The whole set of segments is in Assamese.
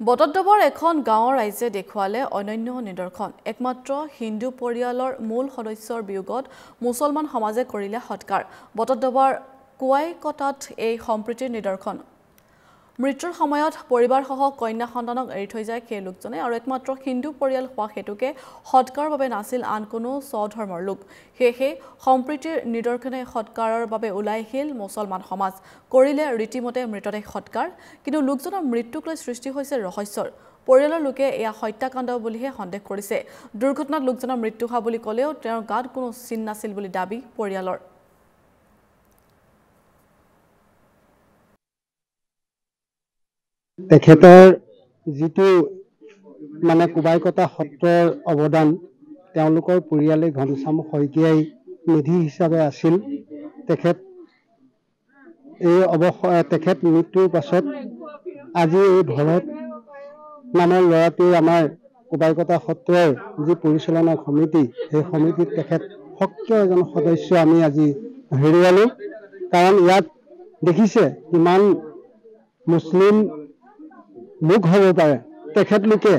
বটদ্ৰৱৰ এখন গাঁৱৰ ৰাইজে দেখুৱালে অনন্য নিদৰ্শন। একমাত্ৰ হিন্দু পৰিয়ালৰ মূল সদস্যৰ বিয়োগত মুছলমান সমাজে কৰিলে সৎকাৰ। বটদ্ৰৱৰ কোৱাইকটাত এই সম্প্ৰীতিৰ নিদৰ্শন। মৃত্যুৰ সময়ত পৰিবাৰসহ কন্যা সন্তানক এৰি থৈ যায় সেই লোকজনে আৰু একমাত্ৰ হিন্দু পৰিয়াল হোৱা হেতুকে সৎকাৰৰ বাবে নাছিল আন কোনো স্বধৰ্মৰ লোক। সেয়েহে সম্প্ৰীতিৰ নিদৰ্শনে সৎকাৰৰ বাবে ওলাই আহিল মুছলমান সমাজ। কৰিলে ৰীতিমতে মৃতদেহ সৎকাৰ কিন্তু লোকজনৰ মৃত্যুক লৈ সৃষ্টি হৈছে ৰহস্যৰ। পৰিয়ালৰ লোকে এয়া হত্যাকাণ্ড বুলিহে সন্দেহ কৰিছে। দুৰ্ঘটনাত লোকজনৰ মৃত্যু হোৱা বুলি ক'লেও তেওঁৰ গাত কোনো চিন নাছিল বুলি দাবী পৰিয়ালৰ। তেখেতৰ যিটো মানে কোবাইকটা সত্ৰৰ অৱদান তেওঁলোকৰ পৰিয়ালে ঘনশ্যাম শইকীয়াই নিধি হিচাপে আছিল। তেখেত এই অৱসৰ তেখেত মৃত্যুৰ পাছত আজি এই ভৰত নামৰ ল'ৰাটোৱে আমাৰ কোবাইকটা সত্ৰৰ যি পৰিচালনা সমিতি সেই সমিতিত তেখেত সক্ৰিয় এজন সদস্য আমি আজি হেৰুৱালোঁ। কাৰণ ইয়াত দেখিছে কিমান মুছলিম লোক হ'ব পাৰে। তেখেতলোকে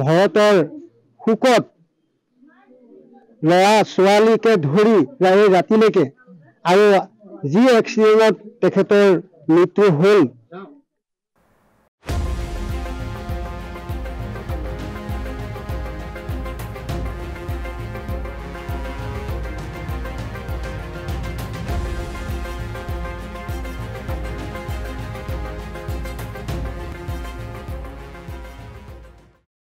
ভৰতৰ শোকত ল'ৰা ছোৱালীকে ধৰি ৰাতিলৈকে আৰু যি এক্সিডেণ্টত তেখেতৰ মৃত্যু হ'ল